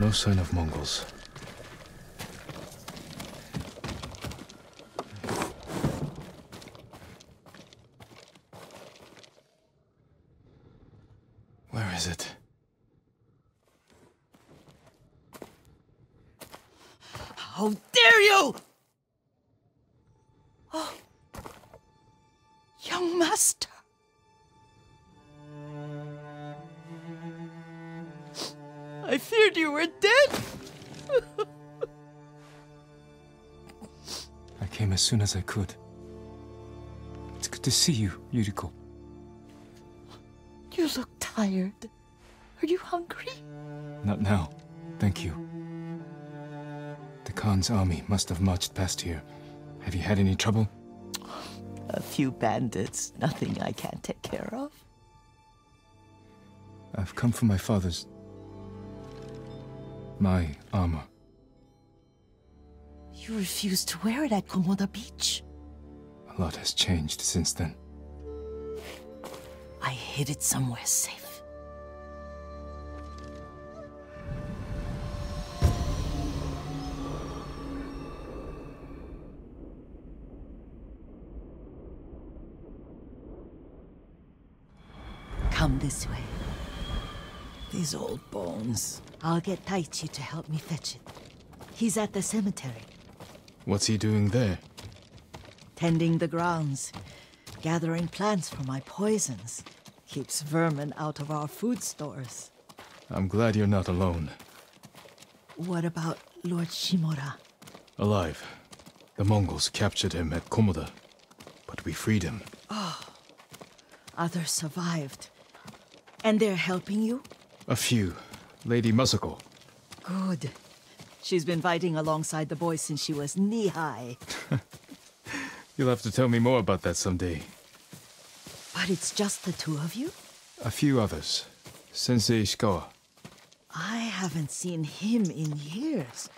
No sign of Mongols. I feared you were dead. I came as soon as I could. It's good to see you, Yuriko. You look tired. Are you hungry? Not now. Thank you. The Khan's army must have marched past here. Have you had any trouble? A few bandits. Nothing I can't take care of. I've come for my father's. My armor. You refused to wear it at Komoda Beach. A lot has changed since then. I hid it somewhere safe. These old bones. I'll get Taichi to help me fetch it. He's at the cemetery, What's he doing there? tending the grounds, gathering plants for my poisons. Keeps vermin out of our food stores. I'm glad you're not alone. What about Lord Shimura? Alive. The Mongols captured him at Komoda, but we freed him. Oh. Others survived. And they're helping you? A few. Lady Masako. Good. She's been fighting alongside the boys since she was knee high. You'll have to tell me more about that someday. But it's just the two of you? A few others. Sensei Ishikawa. I haven't seen him in years.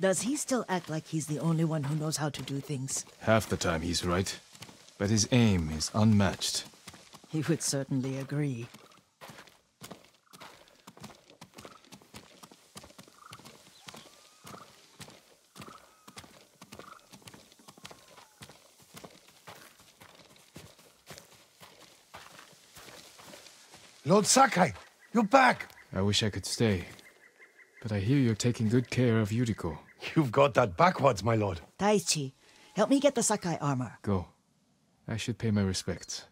Does he still act like he's the only one who knows how to do things? Half the time he's right, but his aim is unmatched. He would certainly agree. Lord Sakai, you're back. I wish I could stay, but I hear you're taking good care of Yuriko. You've got that backwards, my lord. Taichi, help me get the Sakai armor. Go. I should pay my respects.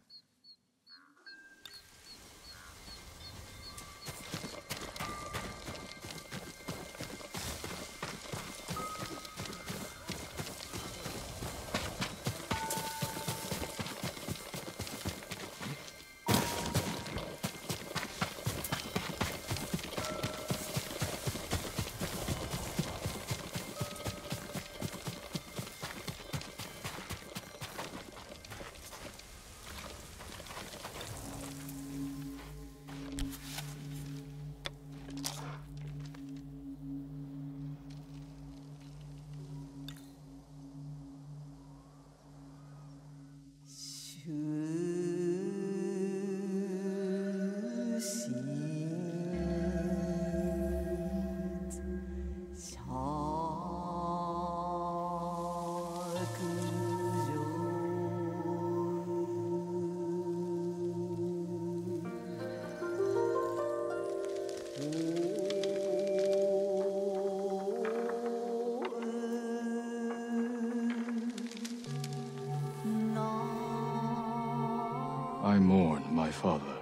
Father.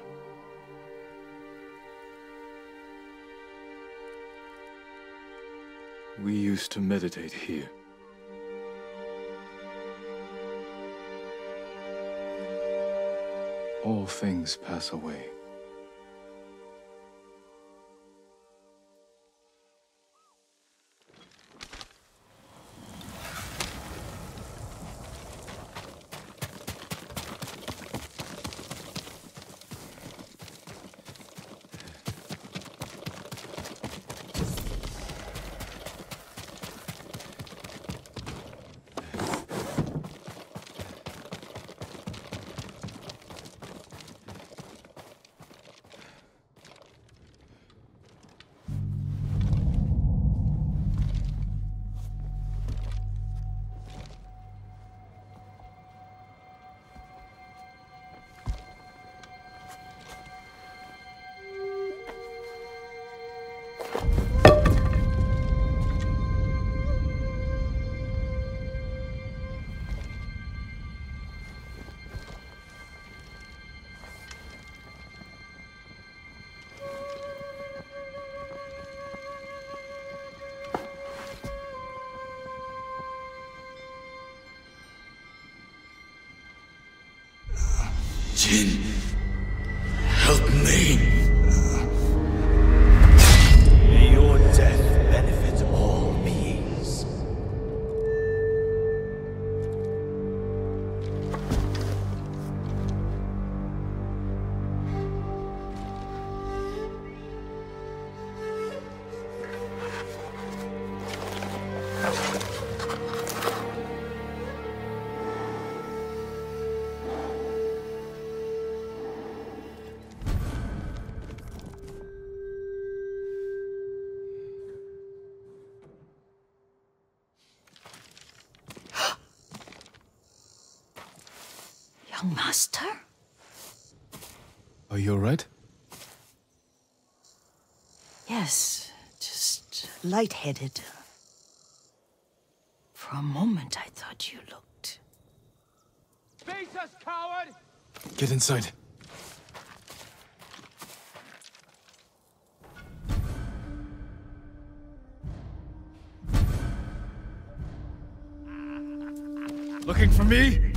We used to meditate here. All things pass away. Jin. Master? Are you alright? Yes, just lightheaded. For a moment, I thought you looked. Face us, coward! Get inside. Looking for me?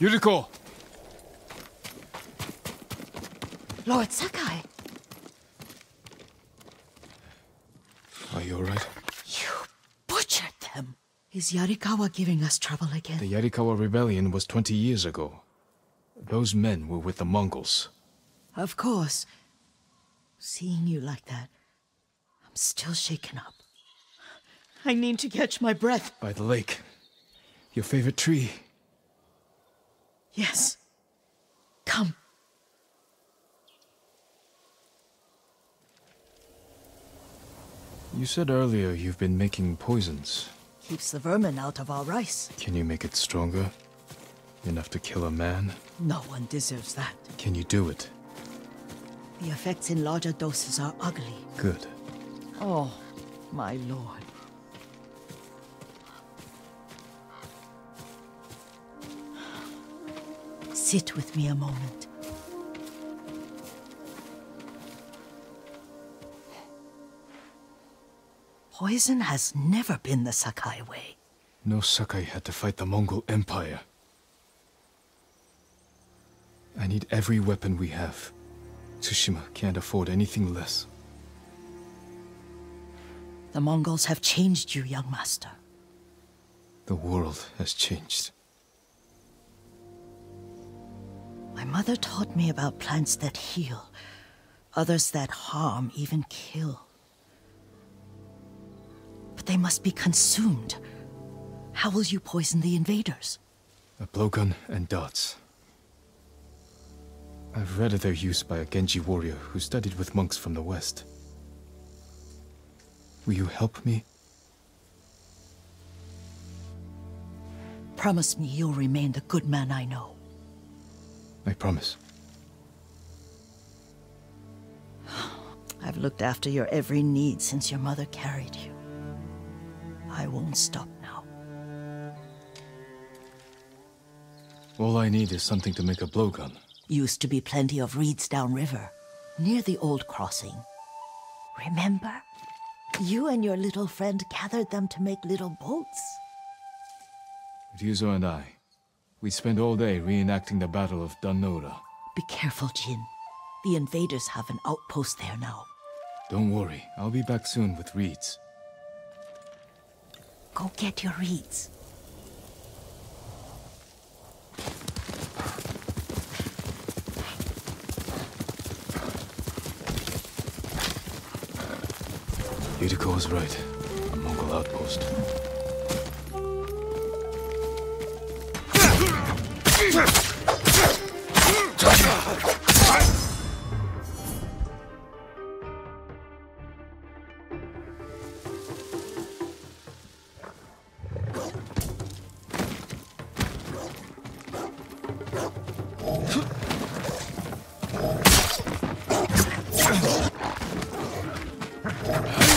Yuriko! Lord Sakai, Are you alright? you butchered them. Is Yarikawa giving us trouble again? The Yarikawa rebellion was 20 years ago. Those men were with the Mongols. Of course. Seeing you like that, I'm still shaken up. I need to catch my breath. By the lake. Your favorite tree. Yes. Come. You said earlier you've been making poisons. Keeps the vermin out of our rice. Can you make it stronger? Enough to kill a man? No one deserves that. Can you do it? The effects in larger doses are ugly. Good. Oh, my lord. Sit with me a moment. Poison has never been the Sakai way. No Sakai had to fight the Mongol Empire. I need every weapon we have. Tsushima can't afford anything less. The Mongols have changed you, young master. The world has changed. My mother taught me about plants that heal, others that harm, even kill. But they must be consumed. How will you poison the invaders? A blowgun and darts. I've read of their use by a Genji warrior who studied with monks from the west. Will you help me? Promise me you'll remain the good man I know. I promise. I've looked after your every need since your mother carried you. I won't stop now. All I need is something to make a blowgun. Used to be plenty of reeds downriver, near the old crossing. Remember? You and your little friend gathered them to make little boats. Ryuzo and I, we spent all day reenacting the Battle of Dannoura. Be careful, Jin. The invaders have an outpost there now. Don't worry, I'll be back soon with reeds. Go get your reeds. Yuriko was right. A Mongol outpost. Huh?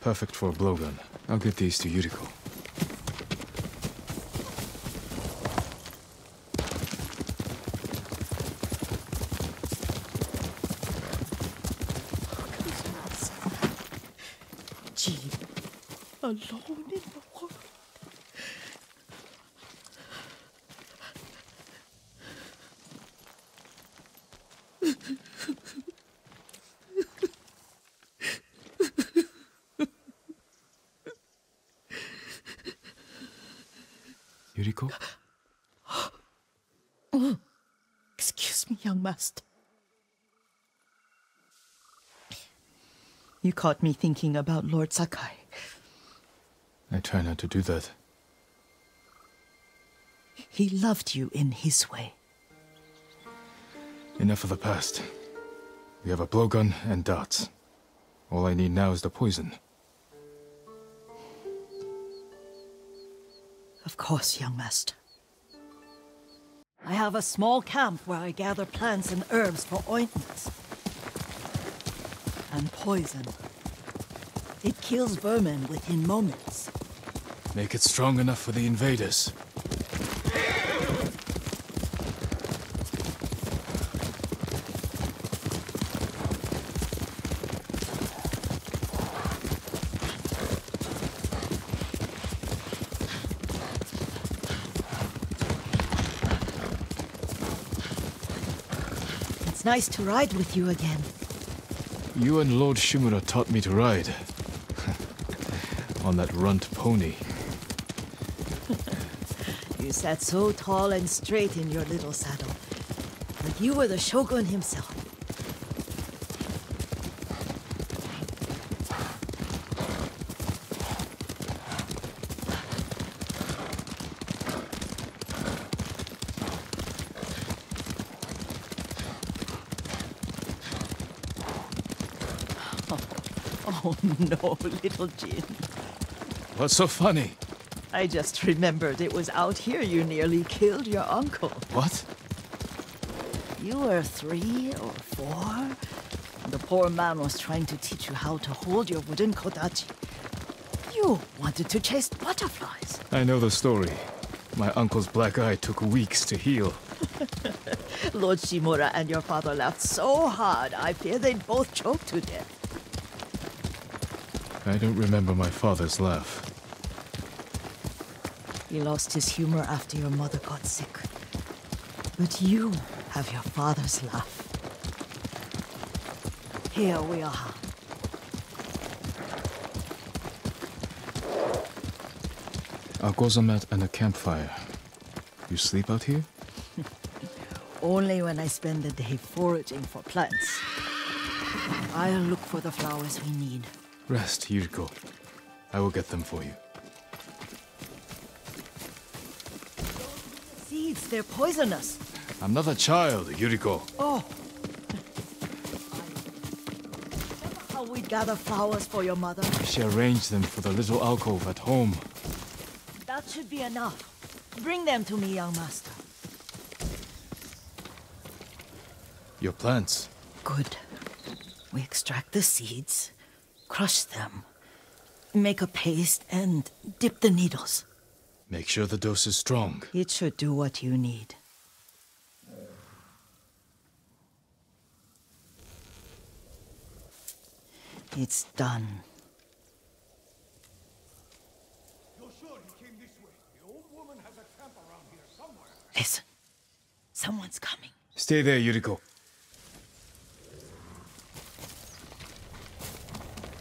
Perfect for a blowgun. I'll get these to Yuriko. Alone in the world. Yuriko? Excuse me, young master. You caught me thinking about Lord Sakai. I try not to do that. He loved you in his way. Enough of the past. We have a blowgun and darts. All I need now is the poison. Of course, young master. I have a small camp where I gather plants and herbs for ointments. And poison. It kills vermin within moments. Make it strong enough for the invaders. It's nice to ride with you again. You and Lord Shimura taught me to ride. On that runt pony. You sat so tall and straight in your little saddle. Like you were the shogun himself. Oh no, little Jin. What's so funny? I just remembered it was out here you nearly killed your uncle. What? You were three or four? The poor man was trying to teach you how to hold your wooden kodachi. You wanted to chase butterflies. I know the story. My uncle's black eye took weeks to heal. Lord Shimura and your father laughed so hard, I fear they'd both choke to death. I don't remember my father's laugh. He lost his humor after your mother got sick. But you have your father's laugh. Here we are. A gozamat and a campfire. You sleep out here? Only when I spend the day foraging for plants. I'll look for the flowers we need. Rest, Yuriko. I will get them for you. Seeds, they're poisonous. I'm not a child, Yuriko. Oh. Remember how we'd gather flowers for your mother? She arranged them for the little alcove at home. That should be enough. Bring them to me, young master. Your plants. Good. We extract the seeds, crush them, make a paste, and dip the needles. Make sure the dose is strong. It should do what you need. It's done. You're sure he came this way? The old woman has a camp around here somewhere. Listen. Someone's coming. Stay there, Yuriko.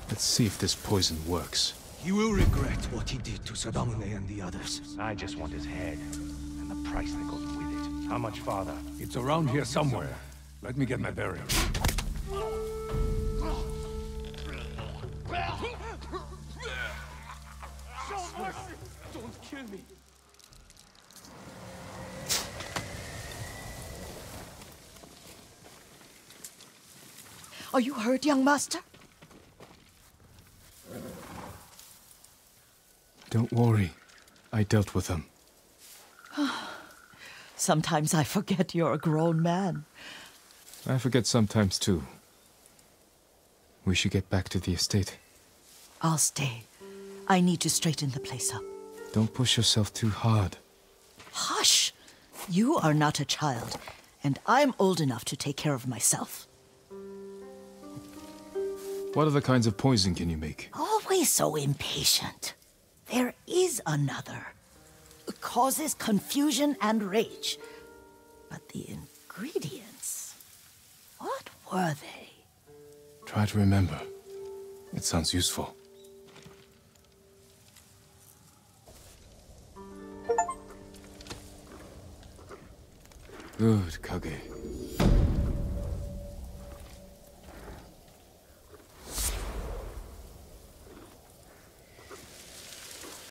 Let's see if this poison works. He will regret what he did to Sadamune and the others. I just want his head and the price that goes with it. How much farther? It's around here somewhere. Let me get my bearings. Don't kill me. Are you hurt, young master? Don't worry. I dealt with them. Sometimes I forget you're a grown man. I forget sometimes too. We should get back to the estate. I'll stay. I need to straighten the place up. Don't push yourself too hard. Hush! You are not a child, and I'm old enough to take care of myself. What other kinds of poison can you make? Always so impatient. Is another. Causes confusion and rage. But the ingredients. What were they? Try to remember. It sounds useful. Good, Kage.